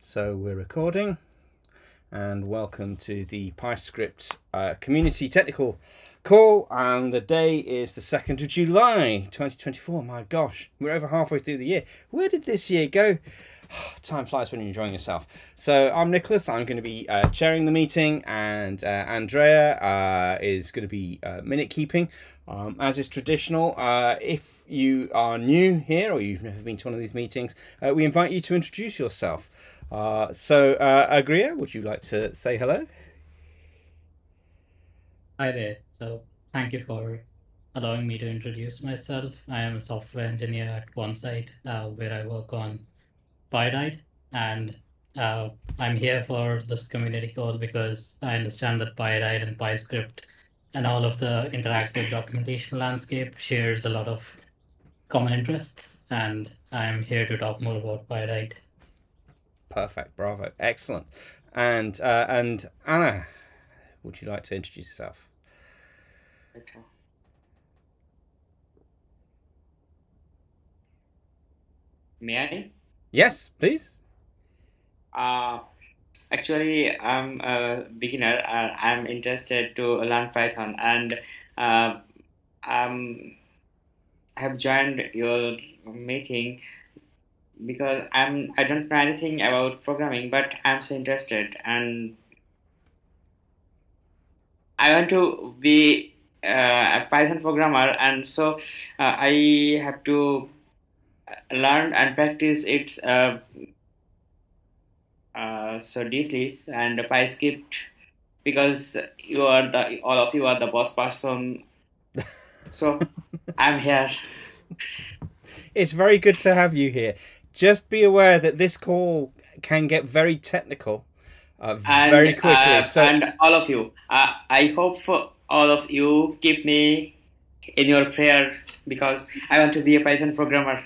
So we're recording, and welcome to the PyScript uh, Community Technical Call. And the day is the 2nd of July 2024. My gosh, we're over halfway through the year. Where did this year go? Time flies when you're enjoying yourself. So I'm Nicholas. I'm going to be uh, chairing the meeting, and uh, Andrea uh, is going to be uh, minute keeping. Um, as is traditional, uh, if you are new here or you've never been to one of these meetings, uh, we invite you to introduce yourself. Uh, so, uh, Agriya, would you like to say hello? Hi there. So, thank you for allowing me to introduce myself. I am a software engineer at Quansight, uh, where I work on Pyodide, and uh, I'm here for this community call because I understand that Pyodide and PyScript and all of the interactive documentation landscape shares a lot of common interests, and I'm here to talk more about Pyodide. Perfect, bravo, excellent. And uh, and Anna, would you like to introduce yourself? Okay. May I? Yes, please. Uh, actually, I'm a beginner. Uh, I'm interested to learn Python, and uh, um, I have joined your meeting because I'm I don't know anything about programming, but I'm so interested, and I want to be uh, a Python programmer, and so uh, I have to learn and practice it uh, uh, so deeply and PyScript because you are the all of you are the boss person. So I'm here. It's very good to have you here. Just be aware that this call can get very technical uh, and, very quickly. uh, so and all of you, uh, I hope for all of you keep me in your prayer because I want to be a Python programmer.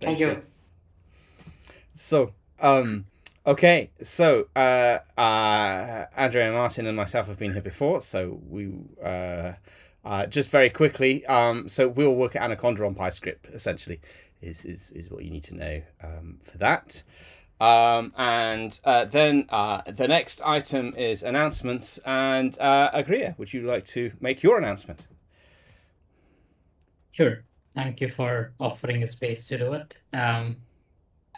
Thank, you. So, um, okay, so uh, uh, Andrea Martin and myself have been here before, so we uh, uh, just very quickly. Um, so we'll work at Anaconda on PyScript. Essentially, is is is what you need to know um, for that. Um, and uh, then uh, the next item is announcements. And uh, Agriya, would you like to make your announcement? Sure. Thank you for offering a space to do it. Um,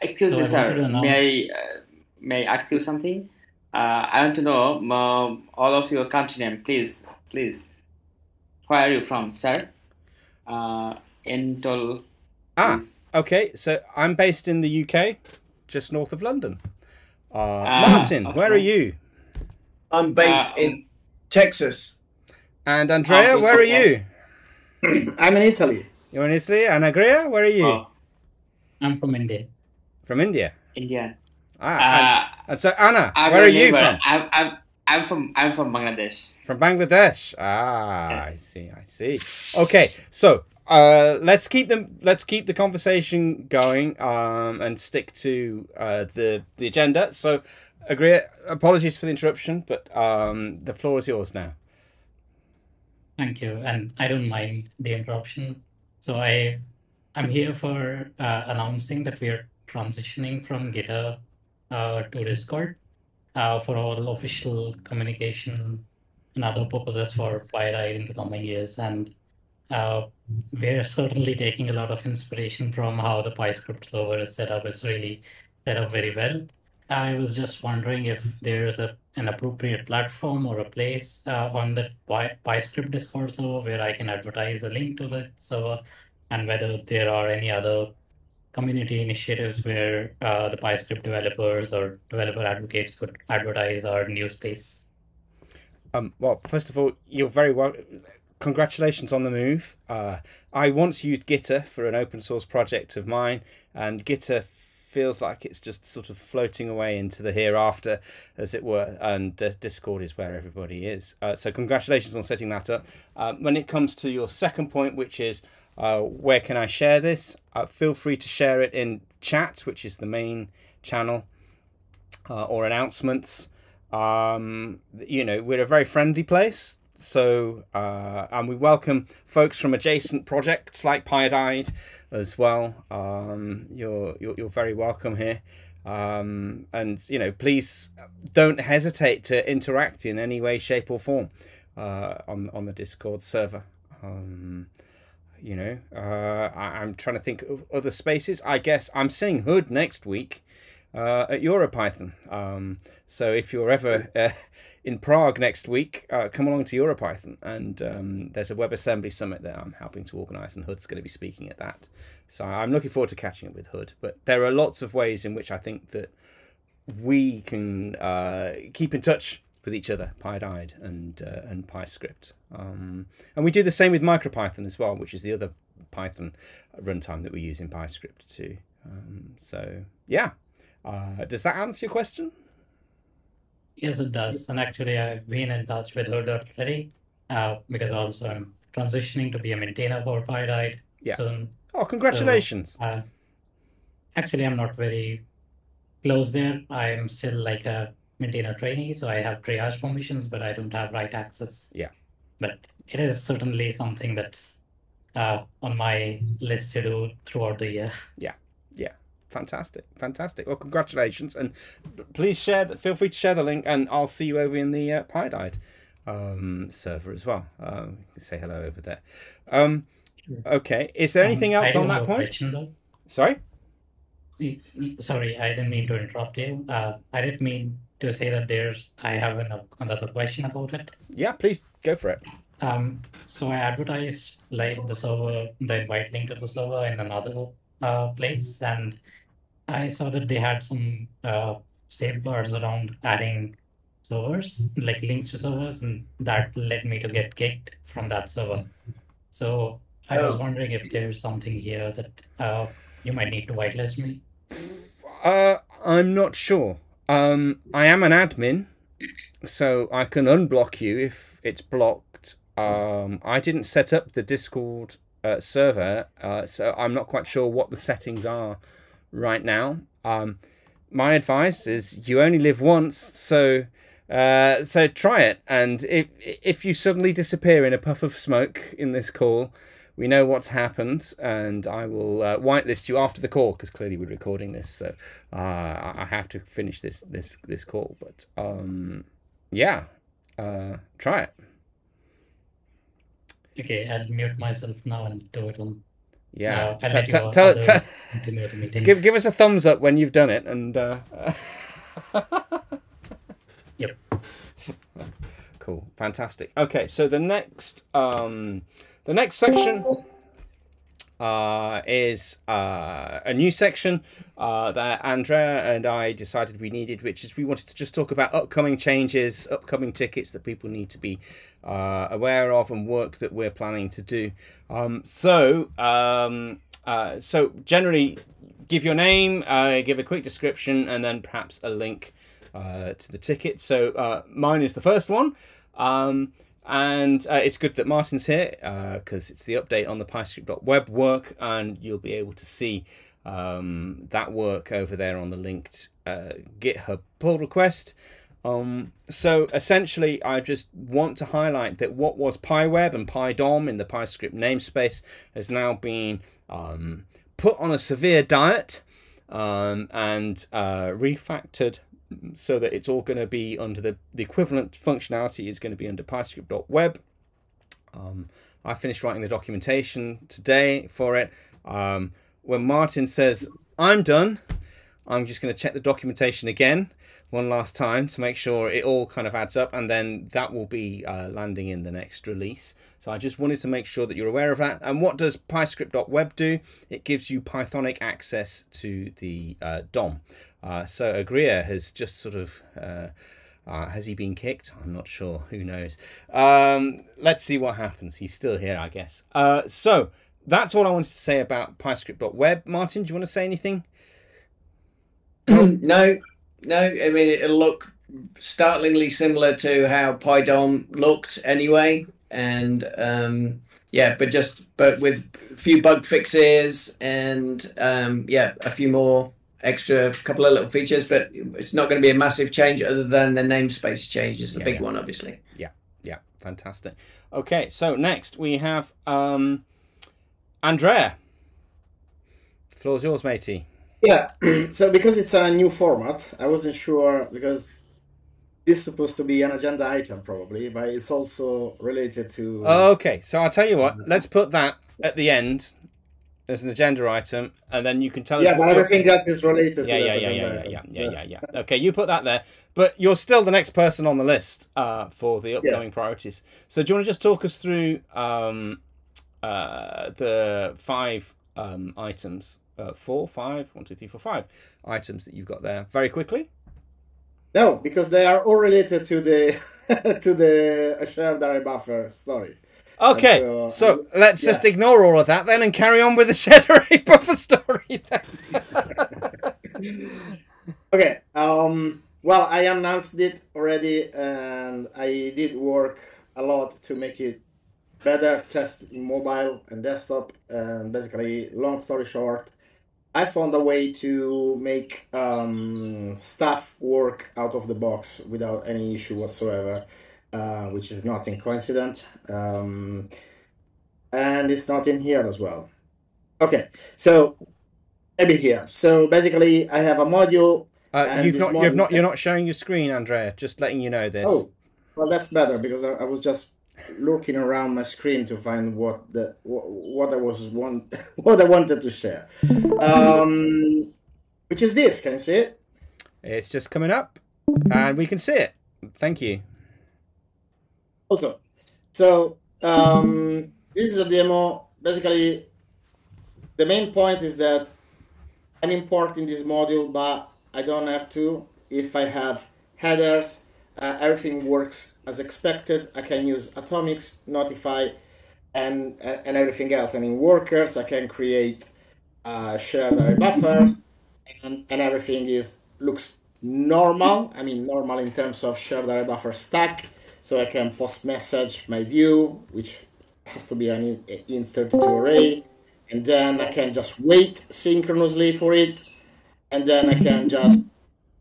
Excuse So me, I wanted to sir. May I uh, may I ask you something? Uh, I want to know um, all of your country name, please, please. Where are you from, sir? Uh, Entol. Ah, please. okay. So I'm based in the UK, just north of London. Uh, Ah, Martin, where are you? I'm based Uh, in Texas. And Andrea, Ah, where are you? I'm in Italy. You're in Italy. And Agriya, where are you? Oh, I'm from India. From India. India. Ah, Uh, and, and so Anna, I'm where are you from? I'm, I'm, I'm from I'm from Bangladesh. From Bangladesh. Ah, Yes. I see. I see. Okay, so uh, let's keep them. Let's keep the conversation going um, and stick to uh, the the agenda. So, agree. Apologies for the interruption, but um, the floor is yours now. Thank you, and I don't mind the interruption. So I, I'm here for uh, announcing that we are transitioning from GitHub uh, to Discord uh, for all official communication and other purposes for Pyodide in the coming years. And uh, we're certainly taking a lot of inspiration from how the PyScript server is set up. It's really set up very well. I was just wondering if there's a an appropriate platform or a place uh, on the Py- PyScript Discord server where I can advertise a link to the server, and whether there are any other community initiatives where uh, the PyScript developers or developer advocates could advertise our new space. Um, well, first of all, you're very well. Congratulations on the move. Uh, I once used Gitter for an open source project of mine, and Gitter feels like it's just sort of floating away into the hereafter, as it were. And uh, Discord is where everybody is. Uh, so, congratulations on setting that up. Um, when it comes to your second point, which is uh, where can I share this? Uh, feel free to share it in chat, which is the main channel, uh, or announcements. Um, you know, we're a very friendly place. so, uh, and we welcome folks from adjacent projects like Pyodide as well. Um, you're, you're you're very welcome here. Um, and you know, please don't hesitate to interact in any way, shape, or form uh, on on the Discord server. Um, you know, uh, I, am trying to think of other spaces. I guess I'm seeing Hood next week uh, at EuroPython. Um, so if you're ever uh, in Prague next week, uh, come along to EuroPython. And um, there's a WebAssembly summit that I'm helping to organise, and Hood's going to be speaking at that. So I'm looking forward to catching up with Hood. But there are lots of ways in which I think that we can uh, keep in touch with each other, Pyodide and uh, and PyScript. Um, and we do the same with MicroPython as well, which is the other Python runtime that we use in PyScript too. Um, so yeah, uh, does that answer your question? Yes, it does. And actually, I've been in touch with Hood already uh, because also I'm transitioning to be a maintainer for Pyodide yeah. soon. Oh, congratulations! So, uh, actually, I'm not very close there. I'm still like a maintainer trainee, so I have triage permissions, but I don't have write access. Yeah. But it is certainly something that's uh, on my list to do throughout the year. Yeah, yeah, fantastic, fantastic. Well, congratulations, and please share that. Feel free to share the link, and I'll see you over in the uh, um, server as well. Um, say hello over there. Um, okay, is there anything Um, else on that point? question. Sorry. Sorry, I didn't mean to interrupt you. Uh, I didn't mean to say that there's. I have an, another question about it. Yeah, please go for it. Um, so I advertised like the server, the invite link to the server in another uh, place, and I saw that they had some uh, safeguards around adding servers, like links to servers, and that led me to get kicked from that server. So I was Oh. wondering if there's something here that uh, you might need to whitelist me. Uh, I'm not sure. Um, I am an admin, so I can unblock you if it's blocked. Um, I didn't set up the Discord uh, server, uh, so I'm not quite sure what the settings are right now. Um, my advice is you only live once, so uh, so try it. And if if you suddenly disappear in a puff of smoke in this call, we know what's happened, and I will uh, whitelist you after the call because clearly we're recording this, so uh, I have to finish this this this call. But um, yeah, uh, try it. Okay, I'll mute myself now and do it on. Yeah, I'll Te- let te- you tell- other te- continue the meeting. give give us a thumbs up when you've done it, and uh, Yep. cool, fantastic. Okay, so the next um, the next section uh, is uh, a new section uh, that Andrea and I decided we needed, which is we wanted to just talk about upcoming changes, upcoming tickets that people need to be uh, aware of, and work that we're planning to do. Um, so, um, uh, so generally, give your name, uh, give a quick description, and then perhaps a link to the ticket. So mine is the first one. Um, and uh, it's good that Martin's here because it's the update on the PyScript.web work, and you'll be able to see um, that work over there on the linked uh, GitHub pull request. Um, so essentially, I just want to highlight that what was PyWeb and PyDOM in the PyScript namespace has now been um, put on a severe diet um, and uh, refactored so that it's all going to be under the, the equivalent functionality is going to be under PyScript.web. Um, I finished writing the documentation today for it. Um, when Martin says, I'm done, I'm just going to check the documentation again one last time to make sure it all kind of adds up, and then that will be uh, landing in the next release. So I just wanted to make sure that you're aware of that. And what does PyScript.web do? It gives you Pythonic access to the uh, DOM. Uh, so Agriya has just sort of. Uh, uh, has he been kicked? I'm not sure. Who knows? Um, let's see what happens. He's still here, I guess. Uh, so that's all I wanted to say about PyScript.web. Martin, do you want to say anything? no, no. I mean, it'll look startlingly similar to how PyDOM looked anyway, and um, yeah, but just but with a few bug fixes and um, yeah, a few more extra couple of little features. But it's not going to be a massive change other than the namespace change is the Yeah, big yeah. one, obviously. Yeah, yeah, Fantastic. Okay, so next we have um, Andrea. The floor's yours, matey. Yeah, so because it's a new format, I wasn't sure because this is supposed to be an agenda item probably, but it's also related to. Okay, so I'll tell you what. Let's put that at the end as an agenda item, and then you can tell yeah, us. but everything else is related Yeah, to yeah, yeah, yeah, yeah, yeah, so- yeah, yeah, yeah. Okay, you put that there, but you're still the next person on the list uh, for the upcoming priorities. So do you want to just talk us through um, uh, the five um, items, uh, four, five, one, two, three, four, five items that you've got there, very quickly? No, because they are all related to the to the shared array buffer story. Okay, so, so, um, let's just ignore all of that then and carry on with the array buffer story. Then. Okay. Um, well, I announced it already, and I did work a lot to make it better, test in mobile and desktop. And basically, long story short, I found a way to make um, stuff work out of the box without any issue whatsoever, uh, which is nothing coincident. Um, and it's not in here as well. Okay, so maybe here. So basically, I have a module Uh, And you've not, you've not, you're not showing your screen, Andrea. Just letting you know this. Oh, well, that's better because I, I was just looking around my screen to find what the what, what I was want what I wanted to share. Um, which is this? Can you see it? It's just coming up, and we can see it. Thank you. Also, so um, this is a demo. Basically, the main point is that I'm importing this module, but I don't have to. If I have headers, uh, everything works as expected. I can use atomics, notify, and and everything else. And in workers, I can create uh, shared array buffers, and, and everything is looks normal. I mean, normal in terms of shared array buffer stack. So I can post message my view, which has to be an in 32 array, and then I can just wait synchronously for it, and then I can just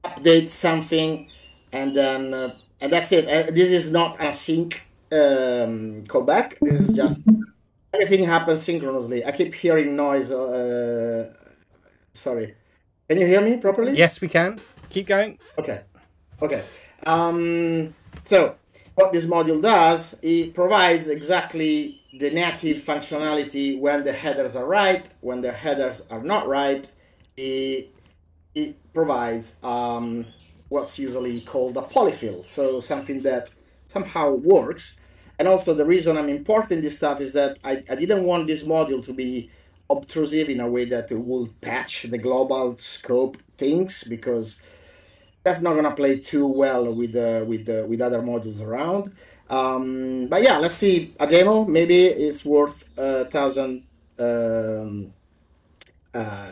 update something, and then uh, and that's it. Uh, this is not a sync um, callback. This is just everything happens synchronously. I keep hearing noise. Uh, sorry, can you hear me properly? Yes, we can. Keep going. Okay. Okay. Um, so what this module does, it provides exactly the native functionality when the headers are right, when the headers are not right. It, it provides um, what's usually called a polyfill, so something that somehow works. And also the reason I'm importing this stuff is that I, I didn't want this module to be obtrusive in a way that it will patch the global scope things because that's not gonna play too well with uh, with uh, with other modules around. Um, but yeah, let's see a demo. Maybe it's worth a thousand um, uh,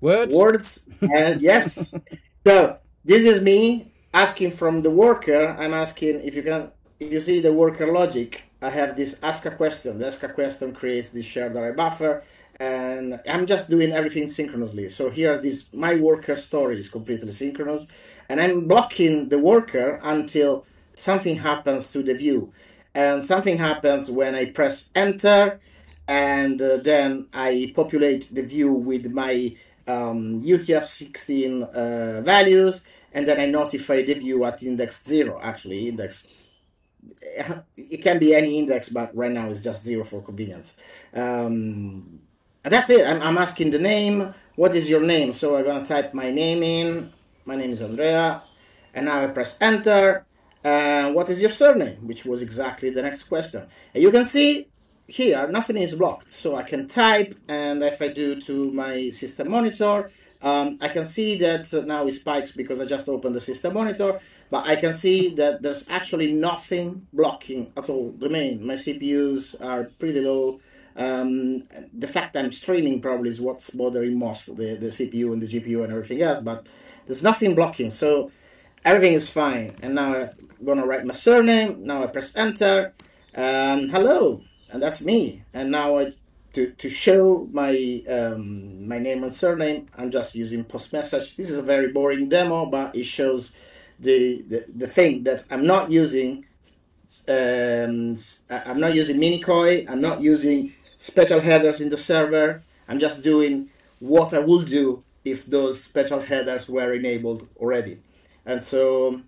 Words. words. And yes, so this is me asking from the worker. I'm asking if you can. If you see the worker logic, I have this ask a question. The ask a question creates this shared array buffer, and I'm just doing everything synchronously. So here's this my worker story is completely synchronous, and I'm blocking the worker until something happens to the view, and something happens when I press enter, and uh, then I populate the view with my um, UTF-16 uh, values, and then I notify the view at index zero. Actually, index it can be any index, but right now it's just zero for convenience. Um, and that's it. I'm, I'm asking the name. What is your name? So I'm gonna type my name in. My name is Andrea, and now I press enter. Uh, what is your surname? Which was exactly the next question. And you can see here nothing is blocked, so I can type, and if I do to my system monitor, um, I can see that now it spikes because I just opened the system monitor, but I can see that there's actually nothing blocking at all the main. My CPUs are pretty low. Um, the fact that I'm streaming probably is what's bothering most the, the CPU and the GPU and everything else, but there's nothing blocking, so everything is fine. And now I'm gonna write my surname. Now I press enter. Um, hello, and that's me. And now I to, to show my um, my name and surname, I'm just using post message. This is a very boring demo, but it shows the, the, the thing that I'm not using um, I'm not using mini-coi. I'm not using special headers in the server. I'm just doing what I would do if those special headers were enabled already. And so,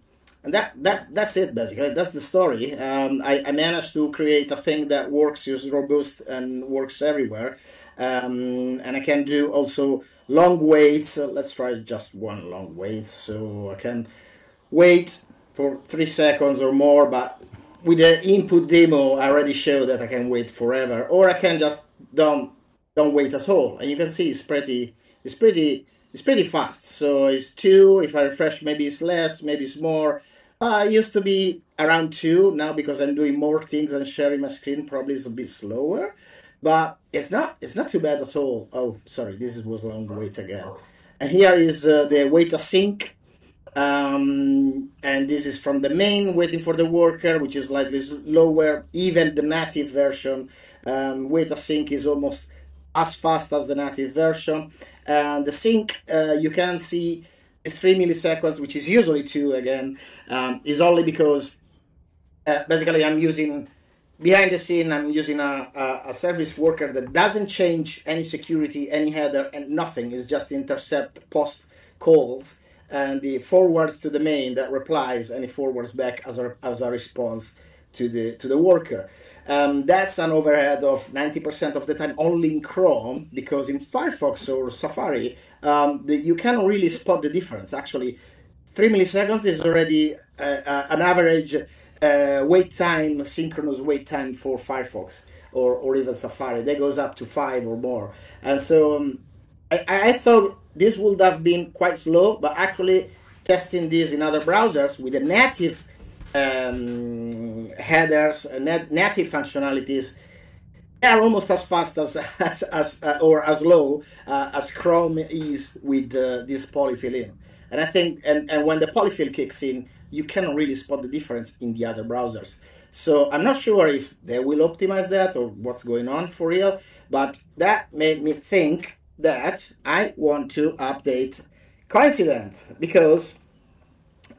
and that, that that's it basically. That's the story. Um, I, I managed to create a thing that works, is robust, and works everywhere. Um, and I can do also long waits. So let's try just one long wait. So I can wait for three seconds or more, but with the input demo, I already showed that I can wait forever, or I can just don't don't wait at all. And you can see it's pretty it's pretty it's pretty fast. So it's two. If I refresh, maybe it's less, maybe it's more. Uh, used to be around two now because I'm doing more things and sharing my screen. Probably it's a bit slower, but it's not it's not too bad at all. Oh, sorry, this was long wait again. And here is uh, the wait async um, and this is from the main waiting for the worker, which is slightly lower. Even the native version, um, wait async is almost as fast as the native version. And the sync, uh, you can see is three milliseconds, which is usually two again, um, is only because uh, basically I'm using behind the scene, I'm using a, a, a, service worker that doesn't change any security, any header, and nothing. It's just intercept post calls and the forwards to the main that replies and it forwards back as a, as a response to the to the worker. Um, that's an overhead of 90% of the time only in Chrome because in Firefox or Safari um, the, you can really spot the difference. Actually, three milliseconds is already uh, uh, an average uh, wait time, synchronous wait time for Firefox or, or even Safari. That goes up to five or more. And so um, I, I thought this would have been quite slow, but actually testing this in other browsers with the native um, headers, nat- native functionalities, they are almost as fast as, as, as uh, or as low uh, as Chrome is with uh, this polyfill in. And I think, and, and when the polyfill kicks in, you cannot really spot the difference in the other browsers. So I'm not sure if they will optimize that or what's going on for real, but that made me think that I want to update Coincident because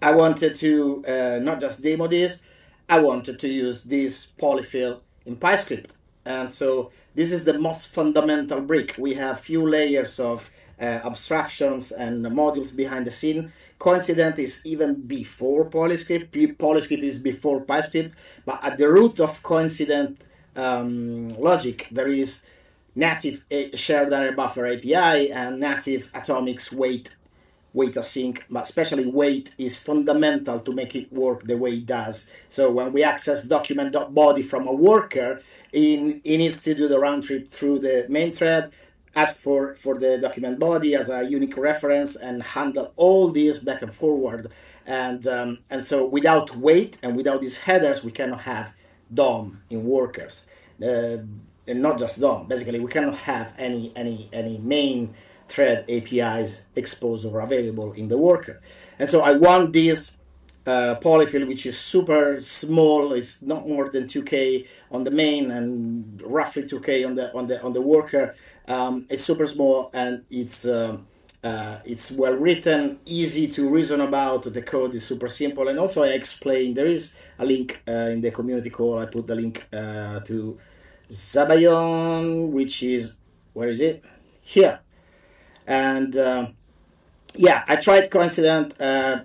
I wanted to uh, not just demo this, I wanted to use this polyfill in PyScript. And so this is the most fundamental brick. We have few layers of uh, abstractions and modules behind the scene. Coincident is even before Polyscript. Polyscript is before PyScript. But at the root of coincident um, logic, there is native shared array buffer API and native atomics wait wait async, but especially wait is fundamental to make it work the way it does. So when we access document.body from a worker, it, it needs to do the round trip through the main thread, ask for, for the document body as a unique reference, and handle all this back and forward. And, um, and so without wait and without these headers, we cannot have DOM in workers. Uh, and not just DOM. Basically, we cannot have any any any main thread APIs exposed or available in the worker. And so I want this uh, polyfill, which is super small, it's not more than 2k on the main and roughly 2k on the on the on the worker. Um, it's super small and it's uh, uh, it's well written, easy to reason about. The code is super simple, and also I explain. There is a link uh, in the community call. I put the link uh, to sabayon, which is where is it? Here, and uh, yeah, I tried Coincident. Uh,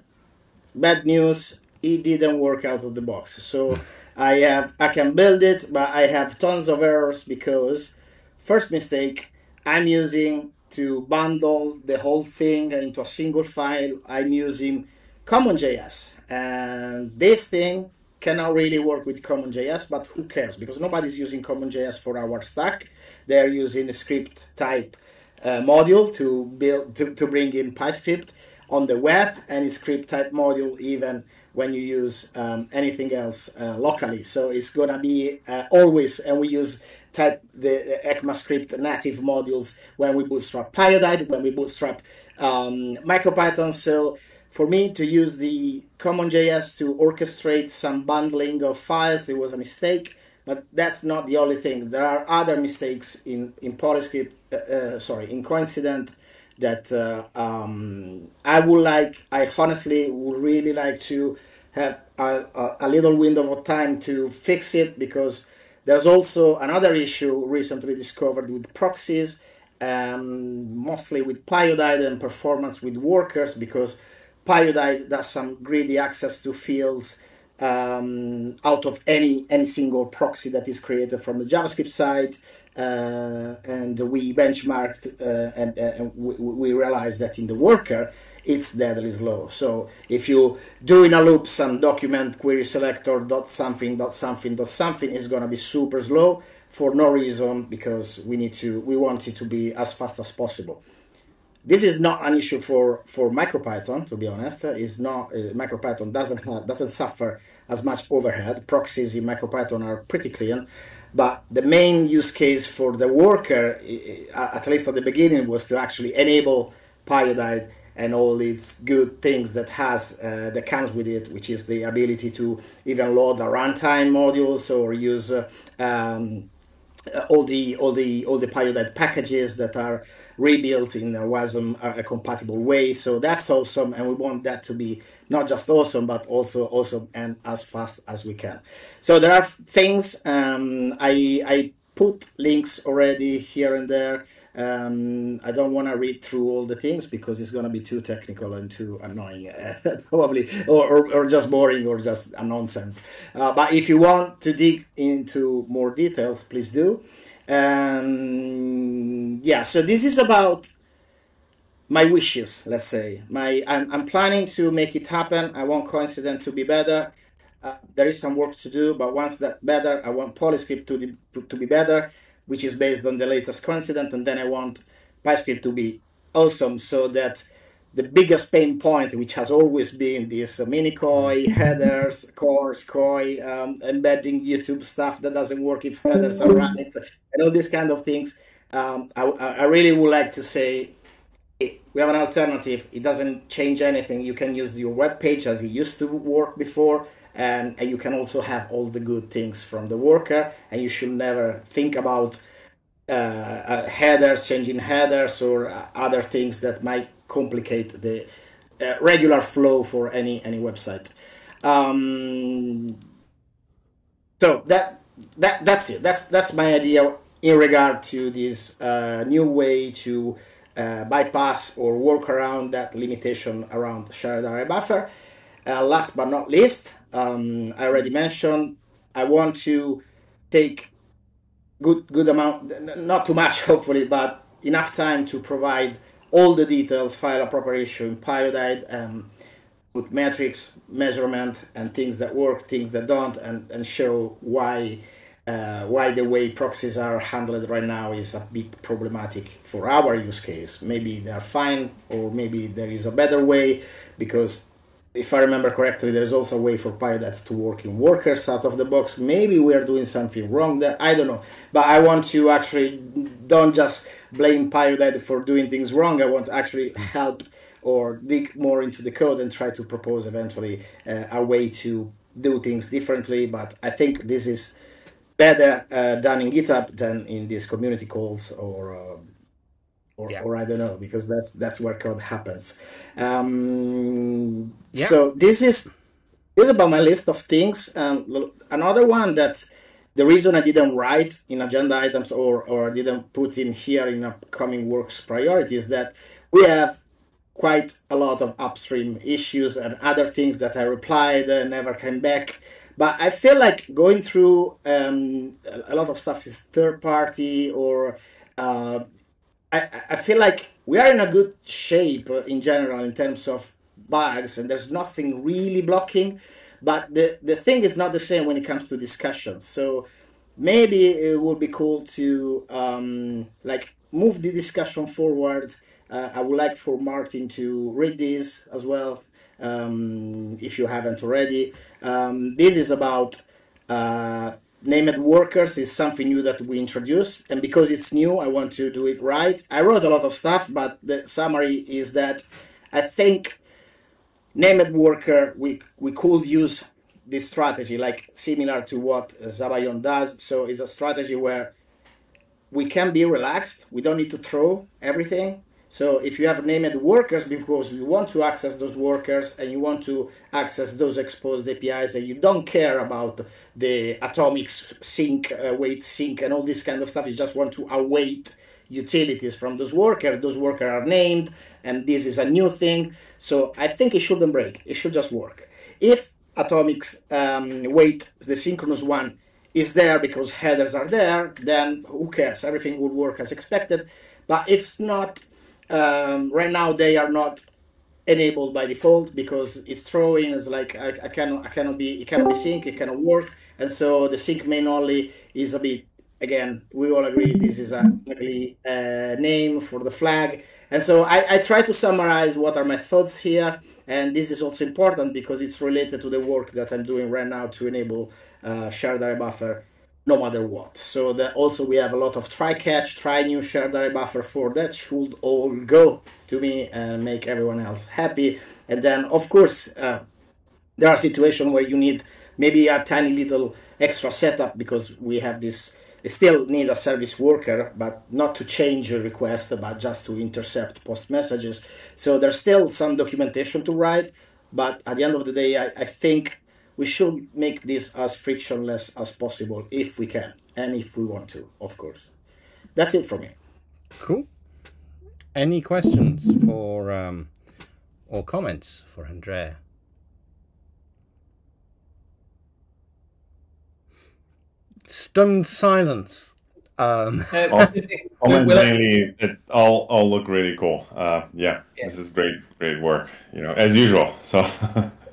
bad news, it didn't work out of the box. So I have I can build it, but I have tons of errors because first mistake, I'm using to bundle the whole thing into a single file. I'm using CommonJS, and this thing cannot really work with CommonJS, but who cares? Because nobody's using CommonJS for our stack. They're using a script type uh, module to build to, to bring in PyScript on the web and a script type module even when you use um, anything else uh, locally. So it's gonna be uh, always, and we use type the ECMAScript native modules when we bootstrap Pyodide, when we bootstrap um, MicroPython. So for me to use the CommonJS to orchestrate some bundling of files, it was a mistake. But that's not the only thing. There are other mistakes in in Polyscript, uh, uh, sorry, in Coincident that uh, um, I would like. I honestly would really like to have a, a, a little window of time to fix it because there's also another issue recently discovered with proxies, um, mostly with Pyodide and performance with workers because Pyodide does some greedy access to fields um, out of any any single proxy that is created from the JavaScript side. Uh, and we benchmarked uh, and, uh, and we, we, realized that in the worker it's deadly slow. So if you do in a loop some document query selector dot something dot something dot something is gonna be super slow for no reason because we need to we want it to be as fast as possible. This is not an issue for for MicroPython to be honest. Is not uh, MicroPython doesn't have doesn't suffer as much overhead. Proxies in MicroPython are pretty clean. But the main use case for the worker, at least at the beginning, was to actually enable Pyodide and all its good things that has uh, that comes with it, which is the ability to even load the runtime modules or use uh, um, all the all the all the Pyodide packages that are rebuilt in a WASM a compatible way. So that's awesome, and we want that to be not just awesome, but also awesome and as fast as we can. So there are things um, I I put links already here and there. Um, I don't want to read through all the things because it's going to be too technical and too annoying, probably, or, or, or, just boring or just a nonsense. Uh, but if you want to dig into more details, please do. Um, yeah, so this is about my wishes, let's say. My I'm, I'm planning to make it happen. I want coincident to be better. Uh, there is some work to do, but once that better, I want Polyscript to, to be better which is based on the latest coincident, and then I want PyScript to be awesome so that the biggest pain point, which has always been this uh, mini-coi, headers, CORS, COI, um, embedding YouTube stuff that doesn't work if headers are right, and all these kind of things. Um, I, I really would like to say we have an alternative. It doesn't change anything. You can use your web page as it used to work before and, and you can also have all the good things from the worker and you should never think about uh, uh, headers changing headers or uh, other things that might complicate the uh, regular flow for any any website um, so that that that's it that's that's my idea in regard to this uh, new way to uh, bypass or work around that limitation around shared array buffer last but not least um, I already mentioned. I want to take good good amount, not too much, hopefully, but enough time to provide all the details, file a proper issue in Pyodide, um, with metrics, measurement, and things that work, things that don't, and, and show why uh, why the way proxies are handled right now is a bit problematic for our use case. Maybe they're fine, or maybe there is a better way, because if I remember correctly, there's also a way for Pyodide to work in workers out of the box. Maybe we are doing something wrong there. I don't know. But I want to actually don't just blame Pyodide for doing things wrong. I want to actually help or dig more into the code and try to propose eventually uh, a way to do things differently. But I think this is better uh, done in GitHub than in these community calls or. Uh, or, yeah. or I don't know because that's that's where code happens. Um, yeah. So this is this is about my list of things. Um, another one that the reason I didn't write in agenda items or or didn't put in here in upcoming works priorities that we have quite a lot of upstream issues and other things that I replied and never came back. But I feel like going through um, a lot of stuff is third party or uh, I, I feel like we are in a good shape in general in terms of bugs, and there's nothing really blocking. But the, the thing is not the same when it comes to discussions. So maybe it would be cool to um, like move the discussion forward. Uh, I would like for Martin to read this as well, um, if you haven't already. Um, this is about uh, named workers is something new that we introduced and because it's new i want to do it right. I wrote a lot of stuff but the summary is that i think named worker we we could use this strategy like similar to what sabayon does. So it's a strategy where we can be relaxed. We don't need to throw everything So if you have named workers because you want to access those workers and you want to access those exposed APIs and you don't care about the atomic sync, uh, wait sync and all this kind of stuff, you just want to await utilities from those workers. Those workers are named and this is a new thing. So I think it shouldn't break. It should just work. If atomic um, wait, the synchronous one, is there because headers are there, then who cares? Everything will work as expected. But if it's not, um, right now they are not enabled by default because it's throwing is like I, I cannot I cannot be it cannot be sync it cannot work. And so the sync main only is a bit again we all agree this is a ugly uh, name for the flag. And so I, I try to summarize what are my thoughts here. And this is also important because it's related to the work that I'm doing right now to enable uh, shared array buffer no matter what. So that also we have a lot of try catch, try new shared array buffer for that should all go to me and make everyone else happy. And then of course uh, there are situations where you need maybe a tiny little extra setup because we have this still need a service worker, but not to change a request, but just to intercept post messages. So there's still some documentation to write, but at the end of the day, I, I think we should make this as frictionless as possible if we can and if we want to, of course. That's it for me. Cool. Any questions for um, or comments for Andrea? Stunned silence. Um, Uh, Oh. Comment mainly, it all all look really cool. Uh, yeah, Yeah. this is great, great work. You know, as usual. So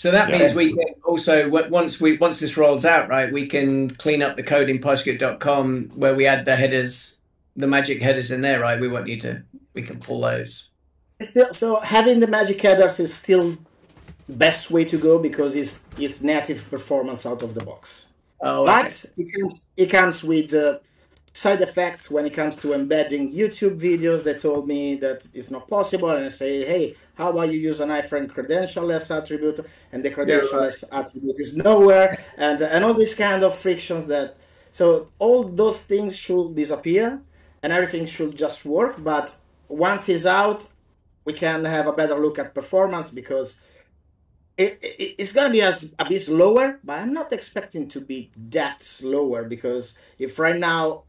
So that Yeah. means we can also once we once this rolls out, right? We can clean up the code in PostScript.com where we add the headers, the magic headers in there, right? We won't need to. We can pull those. Still, so having the magic headers is still best way to go because it's it's native performance out of the box. Oh, but it comes it comes with uh, side effects when it comes to embedding YouTube videos. They told me that it's not possible, and I say, hey, how about you use an iframe credentialless attribute, and the credentialless attribute is nowhere, and and all these kind of frictions that. So all those things should disappear, and everything should just work. But once it's out, we can have a better look at performance because it, it, it's going to be as a bit slower, but I'm not expecting to be that slower because if right now,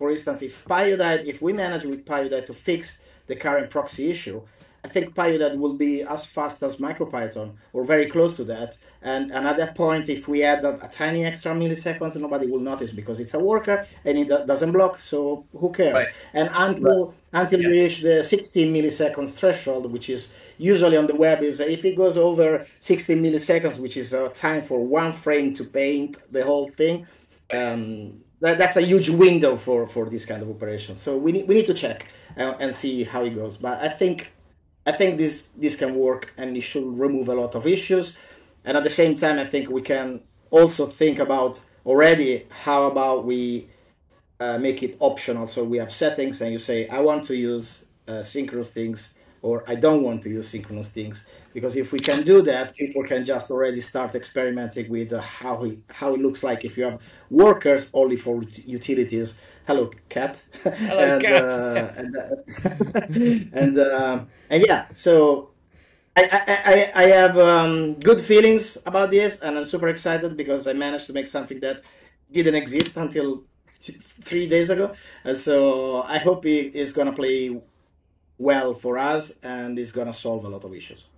for instance, if Pyodide, if we manage with Pyodide to fix the current proxy issue, I think Pyodide will be as fast as MicroPython or very close to that. And, and at that point, if we add a, a tiny extra milliseconds, nobody will notice because it's a worker and it doesn't block. So who cares? Right. And until until we reach the 16 milliseconds threshold, which is usually on the web, is if it goes over 16 milliseconds, which is a time for one frame to paint the whole thing, um, that, that's a huge window for, for this kind of operation. So we need, we need to check uh, and see how it goes. But I think I think this this can work and it should remove a lot of issues. And at the same time, I think we can also think about already how about we uh, make it optional. So we have settings, and you say I want to use uh, synchronous things, or I don't want to use synchronous things. Because if we can do that, people can just already start experimenting with uh, how it, how it looks like if you have workers only for utilities. Hello, cat. Hello, and, cat. Uh, and uh, and uh, and yeah, so I, I, I, I have um, good feelings about this, and I'm super excited because I managed to make something that didn't exist until t- three days ago, and so I hope it is gonna play well for us and it's gonna solve a lot of issues.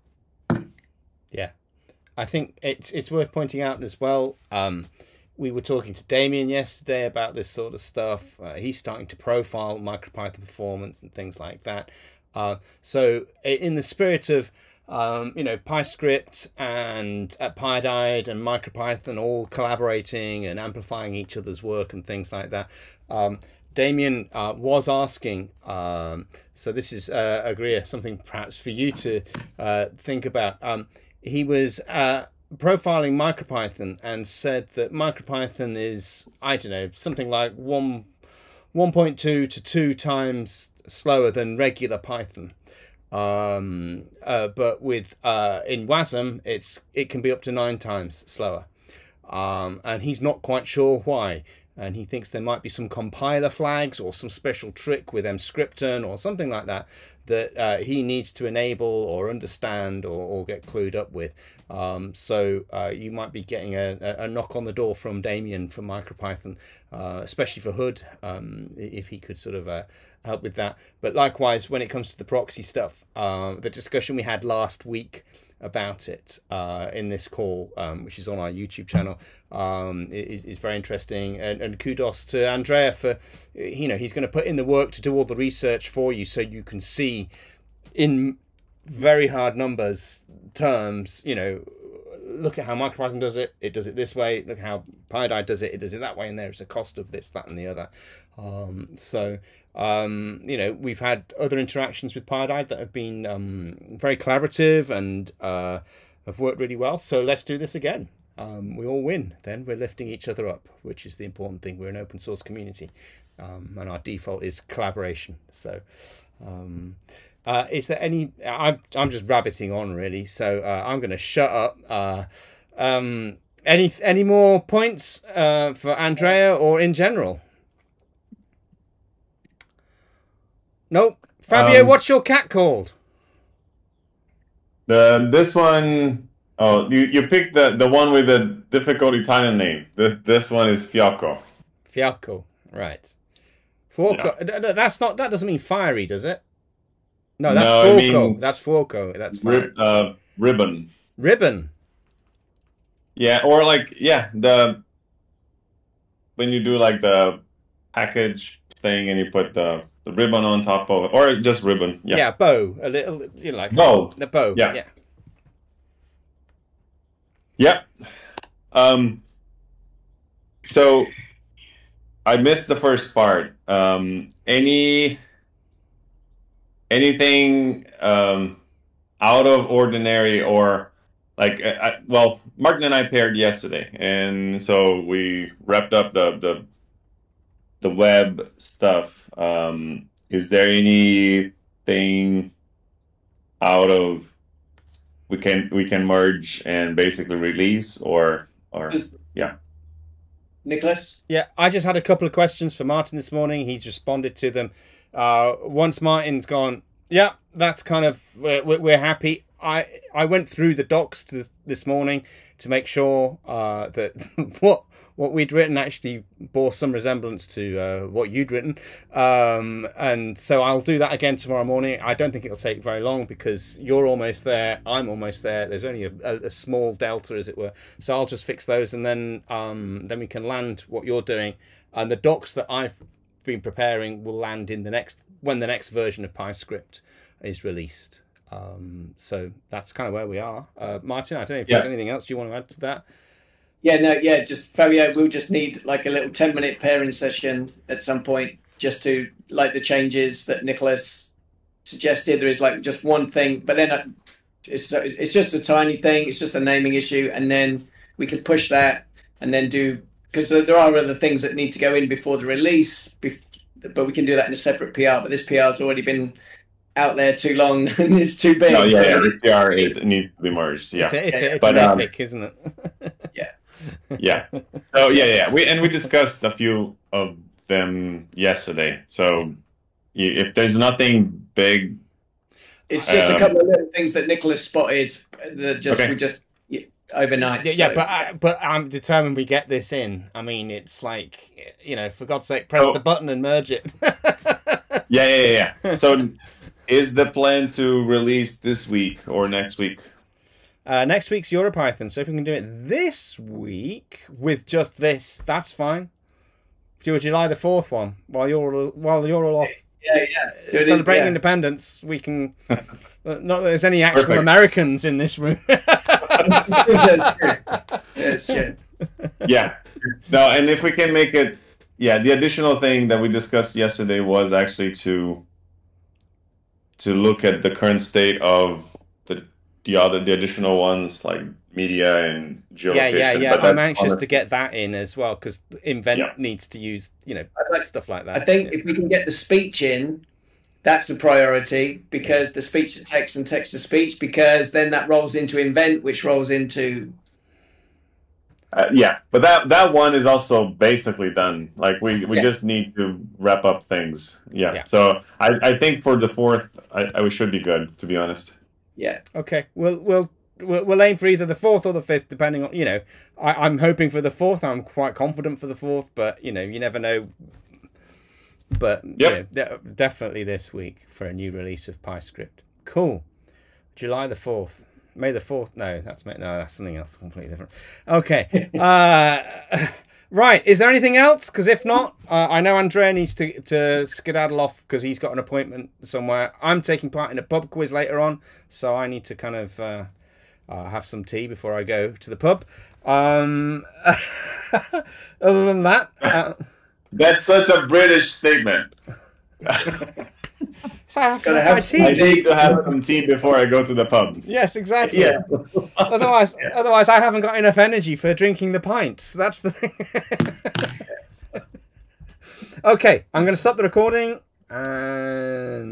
I think it's it's worth pointing out as well. Um, we were talking to Damien yesterday about this sort of stuff. Uh, he's starting to profile MicroPython performance and things like that. Uh, so, in the spirit of um, you know PyScript and uh, Pyodide and MicroPython all collaborating and amplifying each other's work and things like that. Um, Damien uh, was asking, um, so this is uh, Agriya, something perhaps for you to uh, think about. Um, he was uh, profiling MicroPython and said that MicroPython is, I don't know, something like one, 1.2 to 2 times slower than regular Python. Um, uh, but with uh, in WASM, it's it can be up to nine times slower um, and he's not quite sure why. And he thinks there might be some compiler flags or some special trick with Emscripten or something like that that uh, he needs to enable or understand or, or get clued up with. Um, so uh, you might be getting a, a, knock on the door from Damien from MicroPython, uh, especially for Hood, um, if he could sort of uh, help with that. But likewise, when it comes to the proxy stuff, uh, the discussion we had last week about it uh, in this call, um, which is on our YouTube channel, um, is, is very interesting. And, and kudos to Andrea for, you know, he's going to put in the work to do all the research for you so you can see in very hard numbers terms, you know, look at how MicroPython does it, it does it this way. Look how Pyodide does it, it does it that way, and there's a cost of this, that, and the other. Um, so, um, you know, we've had other interactions with Pyodide that have been um, very collaborative and uh, have worked really well. So let's do this again. Um, we all win. Then we're lifting each other up, which is the important thing. We're an open source community, um, and our default is collaboration. So. Uh, is there any? I'm I'm just rabbiting on really, so uh, I'm going to shut up. Uh, um, any any more points uh, for Andrea or in general? Nope. Fabio, Um, what's your cat called? The this one oh you, you picked the, the one with the difficult Italian name. The, this one is Fiocco. Fiacco. Right. Forco. th- th- That's not. That doesn't mean fiery, does it? No, that's No. That's Forco. That's uh, ribbon. ribbon. Yeah, or like yeah, the when you do like the package thing and you put the, the ribbon on top of it, or just ribbon. Yeah. Yeah. bow. A little. You know, like Bow. the bow. Yeah. yeah. Yep. Um. So, I missed the first part. Um. Any. Anything um, out of ordinary or like I, I- well, Martin and I paired yesterday, and so we wrapped up the the the web stuff. Um, is there anything out of we can we can merge and basically release or or yeah Nicholas? Yeah, I just had a couple of questions for Martin this morning. He's responded to them. Uh, once Martin's gone, yeah, that's kind of we're, we're happy. I I went through the docs to, this morning to make sure uh, that what what we'd written actually bore some resemblance to uh, what you'd written. Um, and so I'll do that again tomorrow morning. I don't think it'll take very long because you're almost there. I'm almost there. There's only a, a, a small delta, as it were. So I'll just fix those, and then um, then we can land what you're doing. And the docs that I've been preparing will land in the next when the next version of PyScript is released. Um, so that's kind of where we are. Uh, Martin, I don't know if there's Yeah. anything else you want to add to that. Yeah, no, yeah, just Fabio, we'll just need like a little 10 minute pairing session at some point just to like the changes that Nicholas suggested. There is like just one thing, but then uh, it's, it's just a tiny thing, it's just a naming issue, and then we can push that and then do because there are other things that need to go in before the release, but we can do that in a separate PR. But this PR has already been out there too long and it's too big. no yeah, so- yeah this PR is it needs to be merged yeah It's, a, it's, a, it's but, an um, epic, isn't it? yeah yeah. so yeah yeah we and we discussed a few of them yesterday so if there's nothing big It's just a Um, couple of little things that Nicholas spotted that just Okay. we just yeah, overnight. Yeah, yeah, but I, but I'm determined we get this in. I mean, it's like you know, for God's sake, press Oh. the button and merge it. yeah yeah yeah, yeah. so is the plan to release this week or next week uh, next week's EuroPython, so if we can do it this week with just this, that's fine. Do a July the fourth one while you're while you're all off yeah, yeah. Do celebrating yeah. independence. We can. uh, Not that there's any actual Perfect. Americans in this room. Yes, yeah. yeah no and if we can make it yeah the additional thing that we discussed yesterday was actually to to look at the current state of the the other the additional ones like media and geolocation yeah, yeah, yeah. but I'm anxious on to get that in as well because Invent Yeah. needs to use you know like- stuff like that. I think if we can get the speech in, that's a priority because the speech to text and text to speech, because then that rolls into invent, which rolls into Uh, yeah, but that that one is also basically done. Like we, we Yeah. just need to wrap up things. Yeah. Yeah. So I, I think for the fourth, I, I should be good to be honest. Yeah. Okay, we'll we'll we'll, we'll aim for either the fourth or the fifth, depending on you know. I, I'm hoping for the fourth. I'm quite confident for the fourth, but you know, you never know. But you Yep. know, definitely this week for a new release of PyScript. Cool. July the fourth. May the fourth. No, that's May, no, that's something else completely different. Okay. uh, right. Is there anything else? Because if not, uh, I know Andrea needs to to skedaddle off because he's got an appointment somewhere. I'm taking part in a pub quiz later on, so I need to kind of uh, uh, have some tea before I go to the pub. Um, other than that, uh, That's such a British statement. so I have to have have some tea. I need to have some tea before I go to the pub. Yes, exactly. Yeah. Otherwise, otherwise, I haven't got enough energy for drinking the pints. That's the thing. okay, I'm going to stop the recording and.